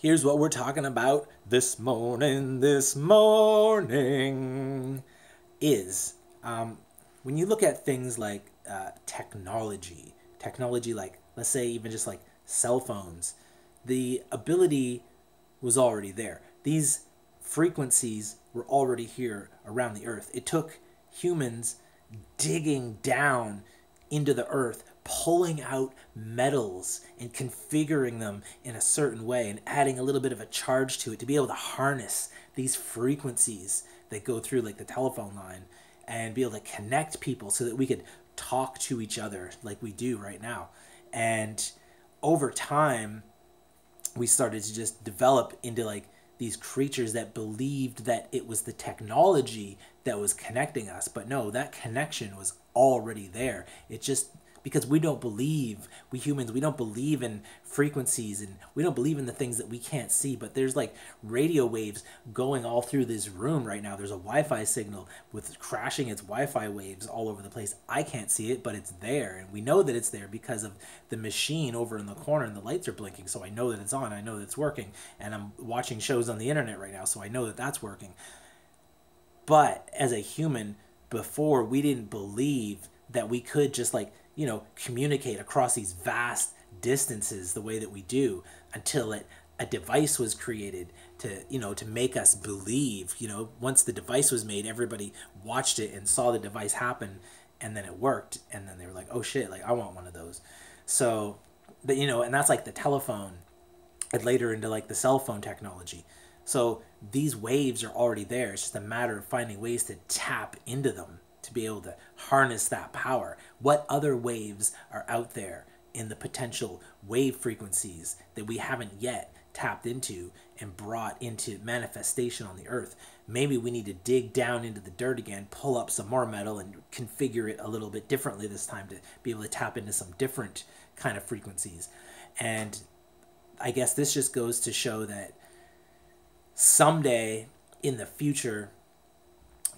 Here's what we're talking about this morning. This morning is um, when you look at things like uh, technology, technology like, let's say, even just like cell phones, the ability was already there. These frequencies were already here around the earth. It took humans digging down into the earth, pulling out metals and configuring them in a certain way and adding a little bit of a charge to it to be able to harness these frequencies that go through like the telephone line and be able to connect people so that we could talk to each other like we do right now. And over time, we started to just develop into like these creatures that believed that it was the technology that was connecting us. But no, that connection was already there. It just because we don't believe we humans we don't believe in frequencies and we don't believe in the things that we can't see but there's like radio waves going all through this room right now. There's a wi-fi signal with crashing its wi-fi waves all over the place. I can't see it but it's there and we know that it's there because of the machine over in the corner and the lights are blinking so i know that it's on i know that it's working and i'm watching shows on the internet right now so i know that that's working. But as a human before we didn't believe that we could just like you know, communicate across these vast distances the way that we do until it a device was created to you know to make us believe you know once the device was made everybody watched it and saw the device happen and then it worked and then they were like oh shit like i want one of those. So but you know and that's like the telephone and later into like the cell phone technology. So these waves are already there. It's just a matter of finding ways to tap into them to be able to harness that power. What other waves are out there in the potential wave frequencies that we haven't yet tapped into and brought into manifestation on the earth? Maybe we need to dig down into the dirt again, pull up some more metal, and configure it a little bit differently this time to be able to tap into some different kind of frequencies. And I guess this just goes to show that someday in the future,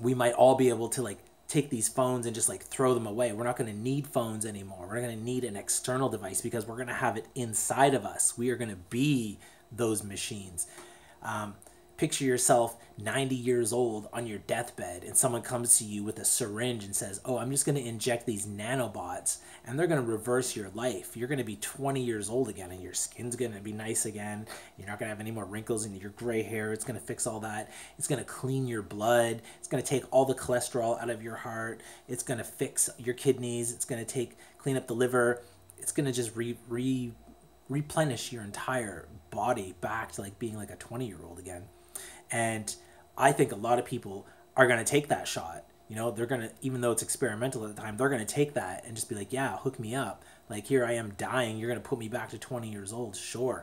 we might all be able to like take these phones and just like throw them away. We're not going to need phones anymore. We're going to need an external device because we're going to have it inside of us. We are going to be those machines. Um, picture yourself 90 years old on your deathbed and someone comes to you with a syringe and says, Oh, I'm just going to inject these nanobots and they're going to reverse your life. You're going to be 20 years old again and your skin's going to be nice again. You're not going to have any more wrinkles in your gray hair. It's going to fix all that. It's going to clean your blood. It's going to take all the cholesterol out of your heart. It's going to fix your kidneys. It's going to take clean up the liver. It's going to just re, re replenish your entire body back to like being like a 20 year old again. And I think a lot of people are going to take that shot you know, they're gonna even though it's experimental at the time, they're gonna take that and just be like, yeah, hook me up. Like here I am dying. You're gonna put me back to 20 years old, sure.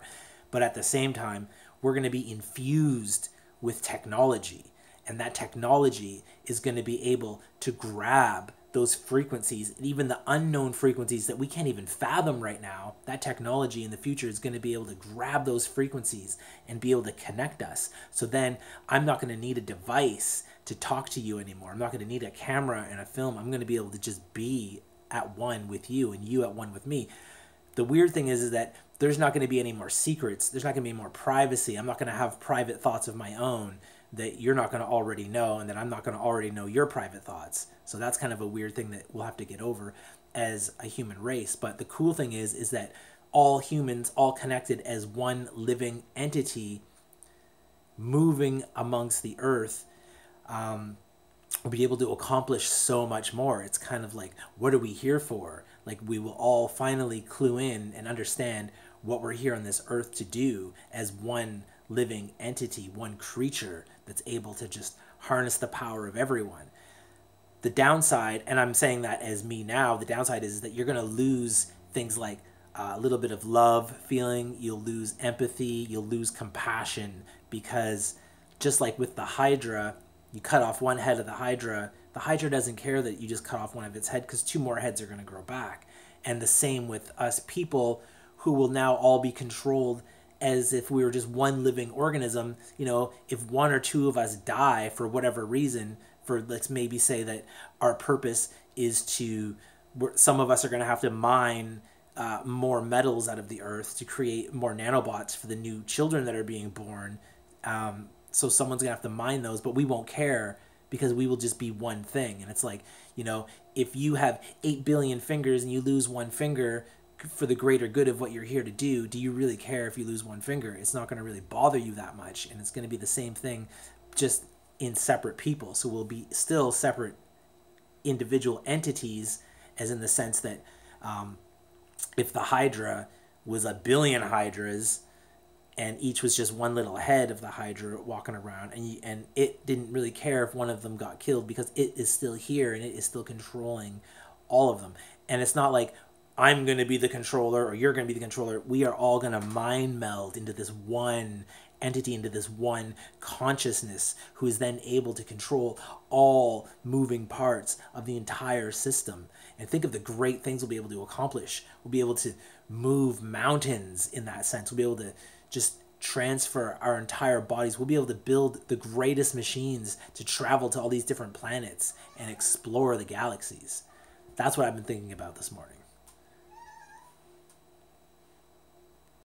But at the same time, we're gonna be infused with technology, and that technology is gonna be able to grab those frequencies, even the unknown frequencies that we can't even fathom right now, that technology in the future is going to be able to grab those frequencies and be able to connect us. So then I'm not going to need a device to talk to you anymore. I'm not going to need a camera and a film. I'm going to be able to just be at one with you and you at one with me. The weird thing is, is that there's not going to be any more secrets. There's not going to be more privacy. I'm not going to have private thoughts of my own that you're not going to already know and that I'm not going to already know your private thoughts. So that's kind of a weird thing that we'll have to get over as a human race. But the cool thing is is that all humans all connected as one living entity moving amongst the earth um, will be able to accomplish so much more. It's kind of like, what are we here for? Like, we will all finally clue in and understand what we're here on this earth to do as one living entity, one creature that's able to just harness the power of everyone. The downside, and I'm saying that as me now, the downside is that you're going to lose things like uh, a little bit of love feeling, you'll lose empathy, you'll lose compassion because just like with the Hydra, you cut off one head of the Hydra, the Hydra doesn't care that you just cut off one of its head because two more heads are going to grow back. And the same with us people who will now all be controlled as if we were just one living organism. You know, if one or two of us die for whatever reason, for let's maybe say that our purpose is to, some of us are going to have to mine uh, more metals out of the earth to create more nanobots for the new children that are being born. Um, so someone's gonna have to mine those, but we won't care because we will just be one thing. And it's like, you know, if you have 8 billion fingers and you lose one finger for the greater good of what you're here to do, do you really care if you lose one finger? It's not going to really bother you that much. And it's going to be the same thing just in separate people. So we'll be still separate individual entities, as in the sense that um, if the Hydra was a billion Hydras, and each was just one little head of the Hydra walking around, and you, and it didn't really care if one of them got killed because it is still here and it is still controlling all of them. And it's not like I'm going to be the controller or you're going to be the controller. We are all going to mind meld into this one entity, into this one consciousness, who is then able to control all moving parts of the entire system. And think of the great things we'll be able to accomplish. We'll be able to move mountains in that sense. We'll be able to just transfer our entire bodies. We'll be able to build the greatest machines to travel to all these different planets and explore the galaxies. That's what I've been thinking about this morning.